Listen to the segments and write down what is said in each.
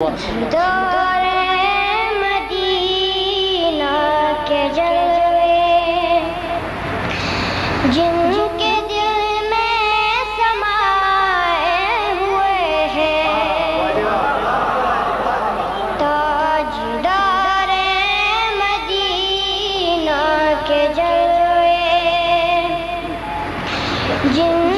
दौरे मदीना के जलवे, जिनके दिल में समाए हुए हैं। दौरे मदीना के जलवे, जिन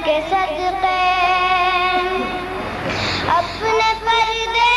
के सदके। अपने पर्दे